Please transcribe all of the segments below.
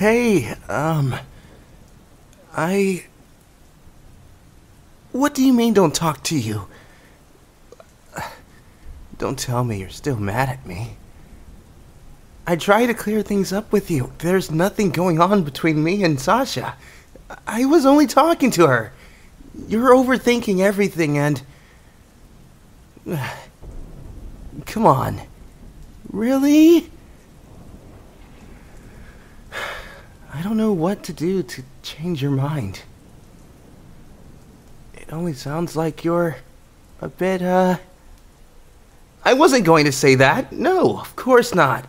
Hey, um. I. What do you mean, don't talk to you? Don't tell me you're still mad at me. I try to clear things up with you. There's nothing going on between me and Sasha. I was only talking to her. You're overthinking everything and. Come on. Really? I don't know what to do to change your mind. It only sounds like you're a bit, uh. I wasn't going to say that. No, of course not.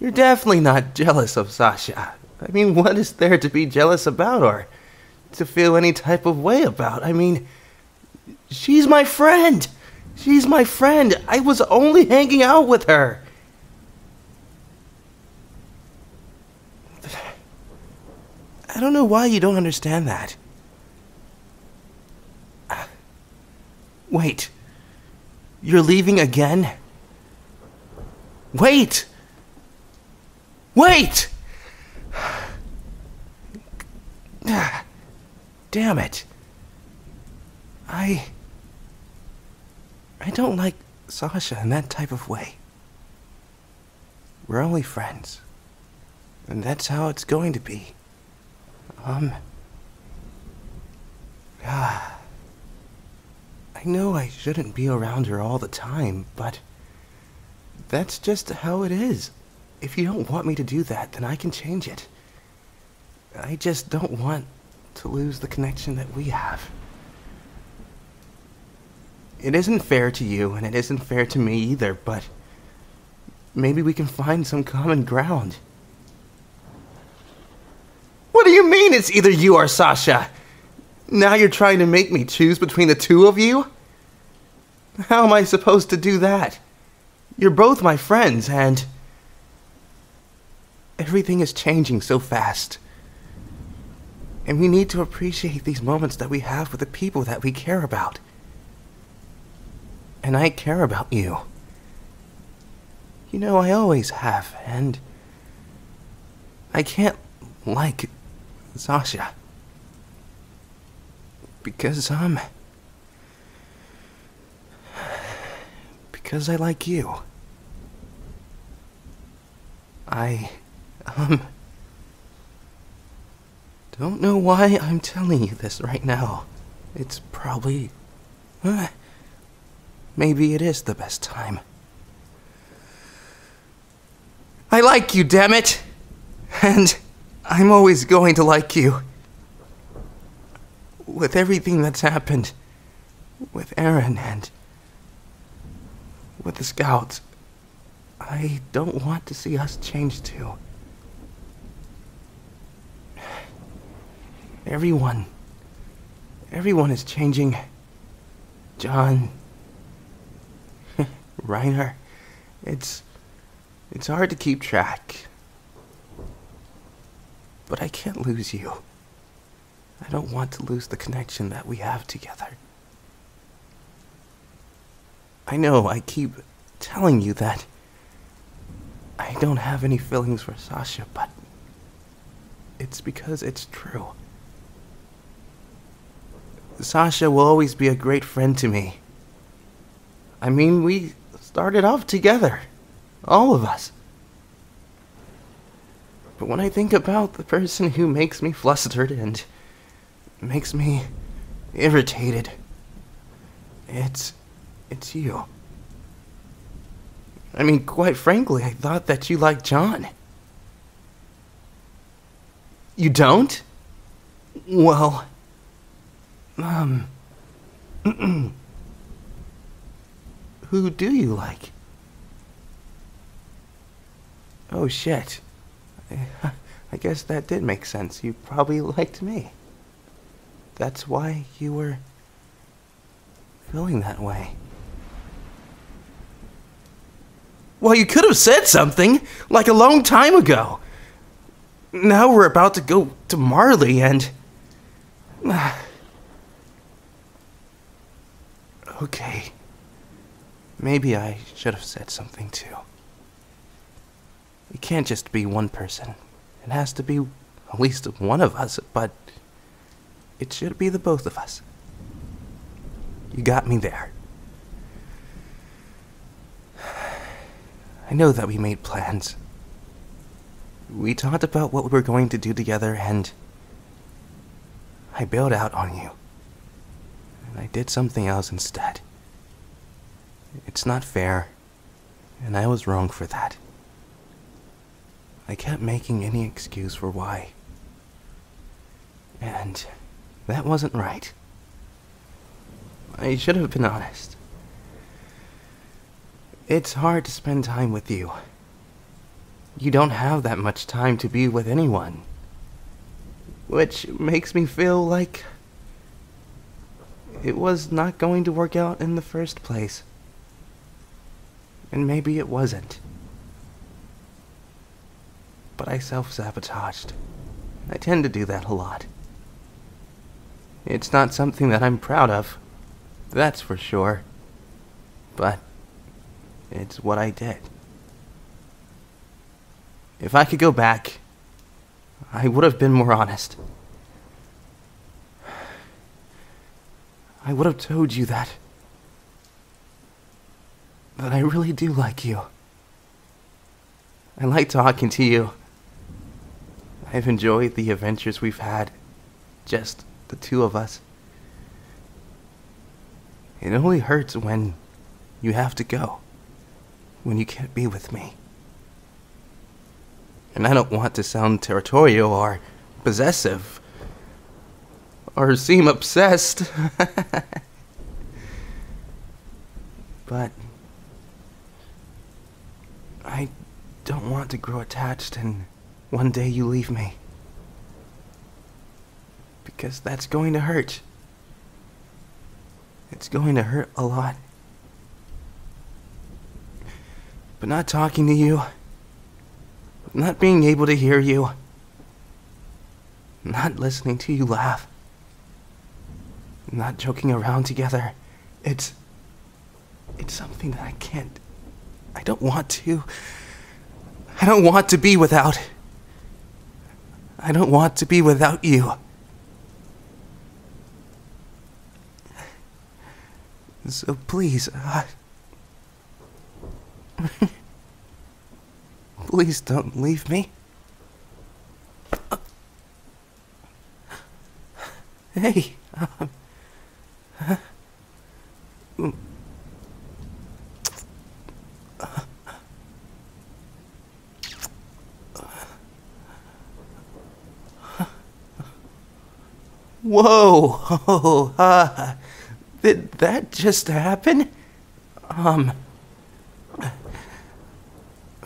You're definitely not jealous of Sasha. I mean, what is there to be jealous about or to feel any type of way about? I mean, she's my friend. She's my friend. I was only hanging out with her. I don't know why you don't understand that. Uh, wait. You're leaving again? Wait! Wait! Damn it. I. I don't like Sasha in that type of way. We're only friends. And that's how it's going to be. Um. Ah. I know I shouldn't be around her all the time, but. That's just how it is. If you don't want me to do that, then I can change it. I just don't want to lose the connection that we have. It isn't fair to you, and it isn't fair to me either, but maybe we can find some common ground. What do you mean it's either you or Sasha? Now you're trying to make me choose between the two of you? How am I supposed to do that? You're both my friends, and. Everything is changing so fast. And we need to appreciate these moments that we have with the people that we care about. And I care about you. You know, I always have, and. I can't like Sasha. Because, um. Because I like you. I. Um. Don't know why I'm telling you this right now. It's probably. Uh, maybe it is the best time. I like you, damn it! And I'm always going to like you. With everything that's happened, with Eren and with the scouts, I don't want to see us change too. Everyone, everyone is changing. Jean, Reiner, it's it's hard to keep track. But I can't lose you. I don't want to lose the connection that we have together. I know I keep telling you that I don't have any feelings for Sasha, but it's because it's true. Sasha will always be a great friend to me. I mean, we started off together. All of us. But when I think about the person who makes me flustered and makes me irritated, it's. it's you. I mean, quite frankly, I thought that you liked Jean. You don't? Well. Um. who do you like? Oh shit. I guess that did make sense. You probably liked me. That's why you were feeling that way. Well, you could have said something, like a long time ago. Now we're about to go to Marley and. okay. Maybe I should have said something too. It can't just be one person It has to be at least one of us, but it should be the both of us. You got me there. I know that we made plans. We talked about what we were going to do together, and I bailed out on you. And I did something else instead. It's not fair, and I was wrong for that. I kept making any excuse for why. And that wasn't right. I should have been honest. It's hard to spend time with you. You don't have that much time to be with anyone. Which makes me feel like it was not going to work out in the first place. And maybe it wasn't. But I self sabotaged. I tend to do that a lot. It's not something that I'm proud of, that's for sure. But it's what I did. If I could go back, I would have been more honest. I would have told you that. That I really do like you. I like talking to you. I've enjoyed the adventures we've had. Just the two of us. It only hurts when you have to go when you can't be with me. And I don't want to sound territorial or possessive or seem obsessed. but I don't want to grow attached and one day you leave me. Because that's going to hurt. It's going to hurt a lot. But not talking to you, not being able to hear you, not listening to you laugh, not joking around together, it's. It's something that I can't. I don't want to. I don't want to be without. I don't want to be without you. So please, uh, Please don't leave me. Hey, um, Whoa! Oh, uh, did that just happen? Um.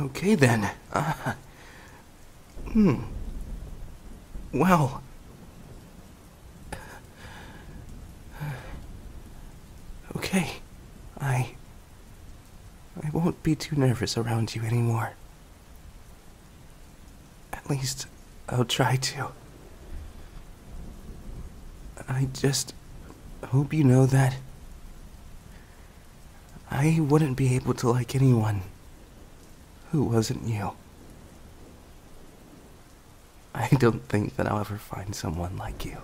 Okay then. Uh, hmm. Well. Okay. I. I won't be too nervous around you anymore. At least, I'll try to. I just hope you know that I wouldn't be able to like anyone who wasn't you. I don't think that I'll ever find someone like you.